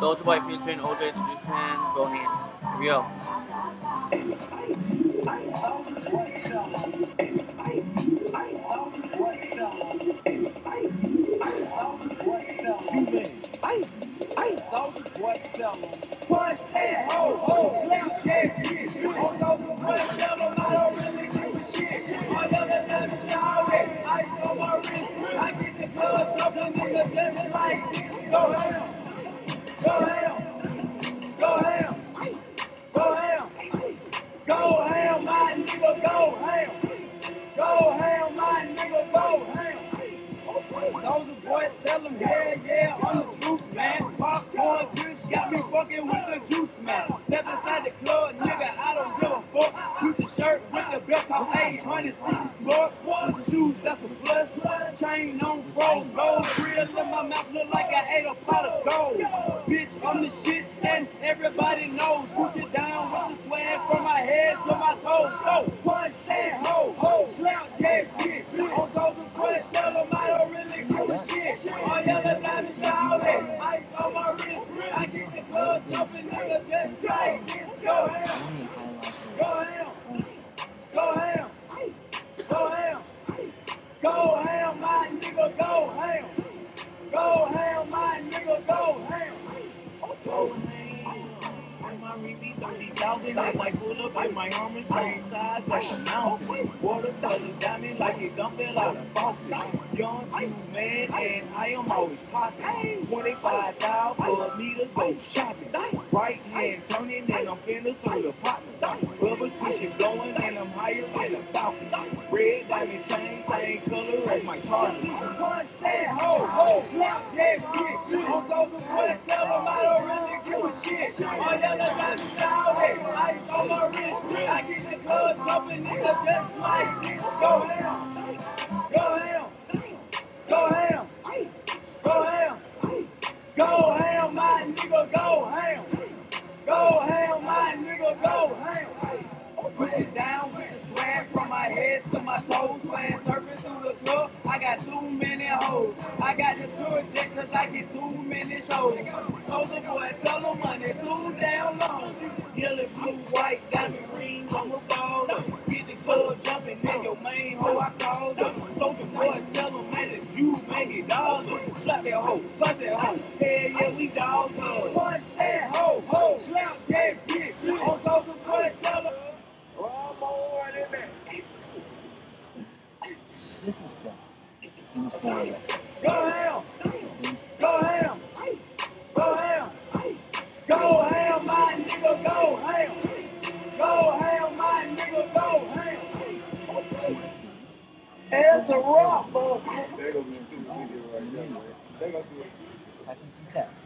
Soulja Boy featuring OJ Da Juiceman. Go ahead. Here we go. Oh, I get the blood just like this. Go. Go ham. Go ham. Go ham. Go ham, my nigga, go ham. Go ham, my nigga, go. Soulja Boy, tell yeah, yeah, I'm the truth, man. Popcorn juice got me fucking with the juice, man. Step inside the club, nigga, I don't give a fuck. Use the shirt with the belt called 800 floor. Shoes, that's a plus. Chain on froze, gold grill in my mouth look like I ate a pot of gold. Bitch, I'm the shit, and everybody knows. Push it down with the swag from my head to my toes. So, punch that hoe, hoe, slap that bitch. On Soulja Boy, tell him I don't really give a shit. All yellow diamond shower, ice on my wrist. I get the club jumping, nigga, just like this. Go ham, nigga, go ham, go ham, my nigga, go ham. Go ham. My Remy 30,000, I might pull up in my armor, same size as a mountain. Water color diamond like it don't fell out of faucet. Young, you man, and I am always popping. 25 dollars for me to go shopping. Right hand turning, and I'm finna serve the partner. Rubber cushion blowing, and I'm higher than a falcon. Red diamond chain, same color as my charger. Punch that hoe, hoe, slap that bitch. I'm so boy, tell them I don't really give a shit. All yellow diamond shower, ice on my wrist. I get the club jumping, nigga, just like this. Go ham, go ham, go ham, go ham, go ham, my nigga, go ham, go ham, Push it down with the swag from my head to my toes. Swag surfing through the club. I got too many hoes. I got the tour jet cause I get too many shows. Soulja Boy, tell them money too damn long. Yellow, blue, white, diamond green, I'm a baller. Get the club jumping, then your main hoe I call them. Soulja Boy, tell them man that you make it dollars. Slap that hoe, punch that hoe. Hell yeah, we dogs up. This is the important. Go ham! Go ham! Go ham! Go ham, my nigga, go ham! Go ham, my nigga, go ham! It's a rock, motherfucker. Typing some text.